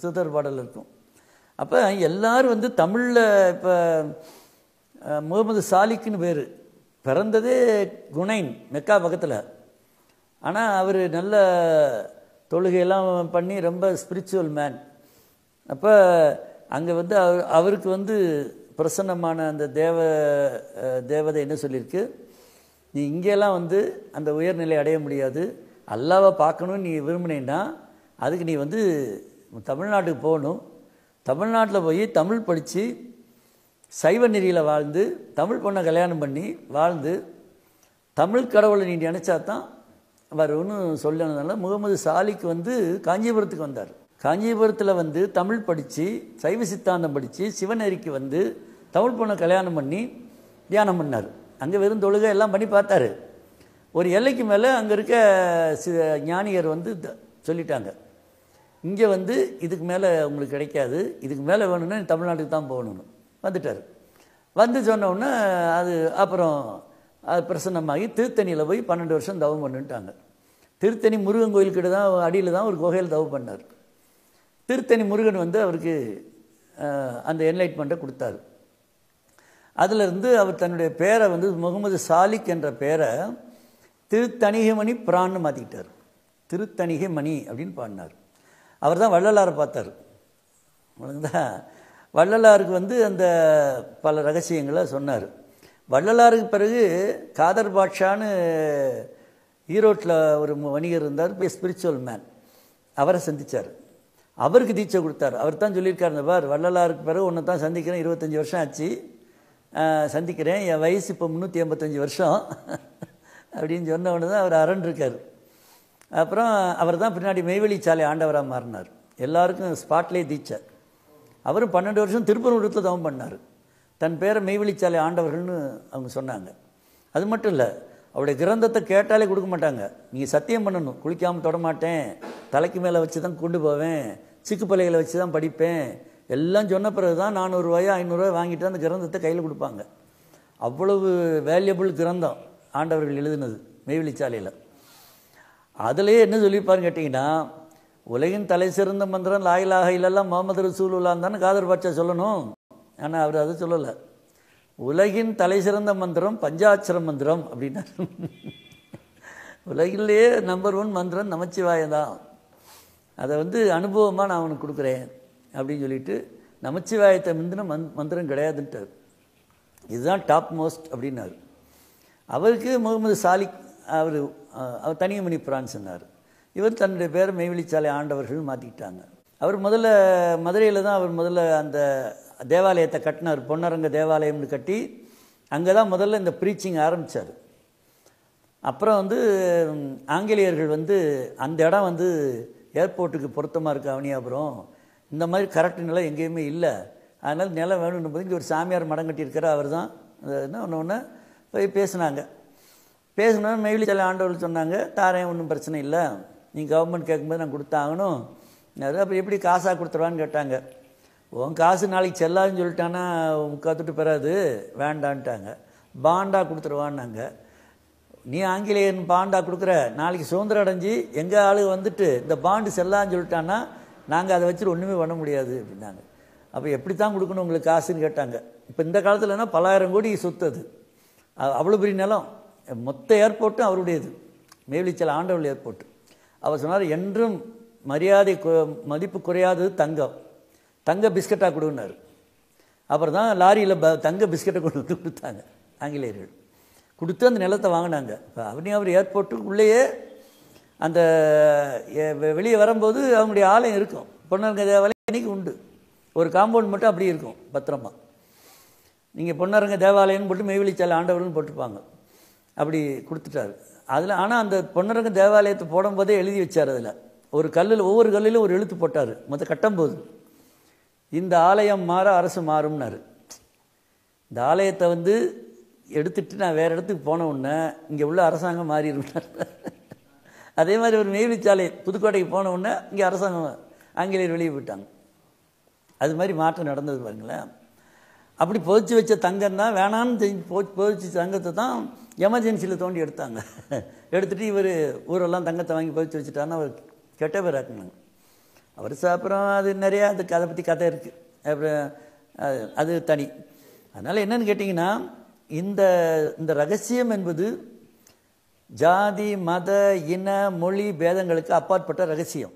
சித்தர் பாடல் இருக்கும். அப்போ எல்லாரும் வந்து தமிழில் இப்போ முகமது சாலிக்குன்னு பேர். பிறந்ததே குனைன் மெக்கா பக்கத்தில். ஆனால் அவர் நல்ல தொழுகையெல்லாம் பண்ணி ரொம்ப ஸ்பிரிச்சுவல் மேன் அப்போ அங்கே வந்து அவர் அவருக்கு வந்து பிரசன்னமான அந்த தேவ தேவதை என்ன சொல்லியிருக்கு நீ இங்கெல்லாம் வந்து அந்த உயர்நிலை அடைய முடியாது. அல்லாவை பார்க்கணும்னு நீ விரும்பினேன்னா அதுக்கு நீ வந்து தமிழ்நாட்டுக்கு போகணும். தமிழ்நாட்டில் போய் தமிழ் படித்து சைவ நெறியில் வாழ்ந்து தமிழ் பொண்ணை கல்யாணம் பண்ணி வாழ்ந்து தமிழ் கடவுளை நீ நினச்சா தான் வரும்னு சொல்லணுனால முகமது சாலிக்கு வந்து காஞ்சிபுரத்துக்கு வந்தார். காஞ்சிபுரத்தில் வந்து தமிழ் படித்து சைவ சித்தாந்தம் படித்து சிவநெறிக்கு வந்து தமிழ் பொண்ணை கல்யாணம் பண்ணி தியானம் பண்ணார். அங்கே வெறும் தொழுகை எல்லாம் பண்ணி பார்த்தாரு. ஒரு எல்லைக்கு மேலே அங்கே இருக்க சி ஞானியர் வந்து த- சொல்லிட்டாங்க. இங்கே வந்து இதுக்கு மேலே உங்களுக்கு கிடைக்காது. இதுக்கு மேலே வேணும்னா தமிழ்நாட்டுக்கு தான் போகணும்னு. வந்துட்டார். வந்து சொன்ன அது அப்புறம் அது பிரசன்னமாகி திருத்தணியில் போய் பன்னெண்டு வருஷம் தவம் பண்ணுட்டாங்க திருத்தணி முருகன் கோயில்கிட்ட தான் அடியில் தான் ஒரு குகையில் தவம் பண்ணார். திருத்தணி முருகன் வந்து அவருக்கு அந்த என்லைட்மெண்ட்டை கொடுத்தாரு. அதிலிருந்து அவர் தன்னுடைய பேரை வந்து முகமது சாலிக் என்ற பேரை திருத்தணிகமணி பிரான்னு மாற்றிக்கிட்டார் திருத்தணிகமணி அப்படின்னு பாடினார். அவர் தான் வள்ளலாரை பார்த்தார். ஒழுங்குதா வள்ளலாருக்கு வந்து அந்த பல ரகசியங்களை சொன்னார். வள்ளலாருக்கு பிறகு காதர் பாட்ஷான்னு ஈரோட்டில் ஒரு வணிகர் இருந்தார் ஸ்பிரிச்சுவல் மேன் அவரை சந்திச்சார். அவருக்கு தீட்சை கொடுத்தார். அவர் தான் சொல்லியிருக்கார் இந்த பார் வள்ளலாருக்கு பிறகு ஒன்று தான் சந்திக்கிறேன் இருபத்தஞ்சி வருஷம் ஆச்சு. சந்திக்கிறேன் என் வயசு இப்போ முந்நூற்றி எண்பத்தஞ்சு வருஷம். அப்படின்னு சொன்ன உடனே தான் அவர் அரண்டிருக்கார் அப்புறம் அவர் தான் பின்னாடி மெய்வெளி சாலை ஆண்டவராக மாறினார். எல்லாருக்கும் ஸ்பாட்லேயே தீச்சார். அவரும் பன்னெண்டு வருஷம் திருப்பரங்குன்றத்தில் தவம் பண்ணார். தன் பேரை மெய்வெளி சாலை ஆண்டவர்கள்னு அவங்க சொன்னாங்க. அது மட்டும் இல்லை அவருடைய கிரந்தத்தை கேட்டாலே கொடுக்க மாட்டாங்க. நீங்கள் சத்தியம் பண்ணணும். குளிக்காமல் தொடமாட்டேன் தலைக்கு மேலே வச்சு தான் கொண்டு போவேன். சிக்கு பலைகளை வச்சு தான் படிப்பேன். எல்லாம் சொன்ன பிறகு தான் நானூறுரூவாயோ ஐநூறுரூவா வாங்கிட்டு அந்த கிரந்தத்தை கையில் கொடுப்பாங்க. அவ்வளவு வேல்யபுள் கிரந்தம் ஆண்டவர்கள் எழுதினது சாலையில். அதுலேயே என்ன சொல்லியிருப்பாருன்னு கேட்டிங்கன்னா உலகின் தலை சிறந்த மந்திரம் லாயிலாக இல்லெல்லாம் முகமது ரசூலுல்லான் தானே காதர் பாட்சா சொல்லணும். ஆனால் அவர் அதை சொல்லலை. உலகின் தலை சிறந்த மந்திரம் பஞ்சாட்சர மந்திரம் அப்படின்னாரு. உலகிலேயே நம்பர் ஒன் மந்திரம் நமச்சிவாயம் தான். அதை வந்து அனுபவமாக நான் அவனுக்கு கொடுக்குறேன் அப்படின்னு சொல்லிட்டு நமச்சிவாயத்தை முந்தின மந் மந்திரம் கிடையாதுன்ட்டார். இதுதான் டாப் மோஸ்ட் அப்படின்னாரு. அவருக்கு முகமது சாலிக் அவர் அவர் தனியமணி பிரான் சொன்னார். இவர் தன்னுடைய பேரை மெய்வெளிச்சாலை ஆண்டவர்கள் மாற்றிக்கிட்டாங்க அவர் முதல்ல மதுரையில் தான் அவர் முதல்ல அந்த தேவாலயத்தை கட்டினார். பொன்னரங்க தேவாலயம்னு கட்டி அங்கே தான் முதல்ல இந்த ப்ரீச்சிங் ஆரம்பித்தார் அப்புறம் வந்து ஆங்கிலேயர்கள் வந்து அந்த இடம் வந்து ஏர்போர்ட்டுக்கு பொருத்தமாக இருக்குது அவனியாபுரம். இந்த மாதிரி கரெக்ட் நிலம் எங்கேயுமே இல்லை. அதனால் நிலம் வேணும்னு போது இங்கே ஒரு சாமியார் மடம் கட்டியிருக்கார். அவர் தான் என்ன ஒன்று ஒன்று போய் பேசினாங்க. பேசினா மெய்விலி சில ஆண்டவர்கள் சொன்னாங்க தாரேன் ஒன்றும் பிரச்சனை இல்லை. நீங்கள் கவர்மெண்ட் கேட்கும்போது நான் கொடுத்தாகணும். அது அப்புறம் எப்படி காசாக கொடுத்துருவான்னு கேட்டாங்க. உன் காசு நாளைக்கு செல்லாதுன்னு சொல்லிட்டான்னா உட்காந்துட்டு பெறாது. வேண்டான்ட்டாங்க. பாண்டா கொடுத்துருவான்னாங்க. நீ ஆங்கிலேயன் பாண்டா கொடுக்குற நாளைக்கு சுதந்திரம் அடைஞ்சு எங்கள் ஆளு வந்துட்டு இந்த பாண்டு செல்லான்னு சொல்லிட்டான்னா நாங்கள் அதை வச்சுட்டு ஒன்றுமே பண்ண முடியாது அப்படின்னாங்க. அப்போ எப்படி தான் கொடுக்கணும் உங்களுக்கு காசுன்னு கேட்டாங்க. இப்போ இந்த காலத்துலனா பலாயிரம் கோடி சொத்து அது. அவ்வளோ பெரிய நிலம். மொத்த ஏர்போர்ட்டும் அவருடையது. மேலிச்சல் ஆண்டவள் ஏர்போர்ட். அவர் சொன்னார் என்றும் மரியாதை மதிப்பு குறையாதது தங்கம். தங்க பிஸ்கட்டாக கொடுன்னாரு. அப்புறம் தான் லாரியில் ப தங்க பிஸ்கட்டை கொண்டு வந்து கொடுத்தாங்க ஆங்கிலேயர்கள். கொடுத்து அந்த நிலத்தை வாங்கினாங்க. இப்போ அவனி அவர் ஏர்போர்ட்டுக்கு உள்ளேயே அந்த வெளியே வரும்போது அவங்களுடைய ஆலயம் இருக்கும். பொன்னரங்க தேவாலயம் இன்னைக்கு உண்டு. ஒரு காம்பவுண்ட் மட்டும் அப்படி இருக்கும் பத்திரமா. நீங்கள் பொன்னரங்க தேவாலயம்னு போட்டு மெய்வெளிச்சாலை ஆண்டவர்கள்னு போட்டிருப்பாங்க. அப்படி கொடுத்துட்டாரு. அதில் ஆனால் அந்த பொன்னரங்க தேவாலயத்தை போடும்போதே எழுதி வச்சார் அதில். ஒரு கல்லில் ஒவ்வொரு கல்லிலும் ஒரு எழுத்து போட்டார். மொத்த கட்டும்போது இந்த ஆலயம் மாற அரசு மாறும்னாரு. இந்த ஆலயத்தை வந்து எடுத்துட்டு நான் வேறு இடத்துக்கு போன உடனே இங்கே உள்ள அரசாங்கம் மாறிடும்னார். அதே மாதிரி ஒரு மெய்விச்சாலை புதுக்கோட்டைக்கு போன உடனே இங்கே அரசாங்கம் ஆங்கிலேயர் வெளியே போயிட்டாங்க. அது மாதிரி மாற்றம் நடந்தது பாருங்களேன். அப்படி புதைச்சி வச்ச தங்கம் தான் வேணான்னு தெரிஞ்சு போ புதைச்சி தங்கத்தை தான் எமர்ஜென்சியில் தோண்டி எடுத்தாங்க. எடுத்துட்டு இவர் ஊரெல்லாம் தங்கத்தை வாங்கி பதிச்சு வச்சுட்டான்னு அவர் கெட்ட பேர் ஆக்குனாங்க. அவர் அப்புறம் அது நிறையா அதுக்கு அதை பற்றி கதை இருக்குது அப்புறம் அது அது தனி. அதனால் என்னன்னு கேட்டிங்கன்னா இந்த இந்த ரகசியம் என்பது ஜாதி மத இன மொழி பேதங்களுக்கு அப்பாற்பட்ட ரகசியம்.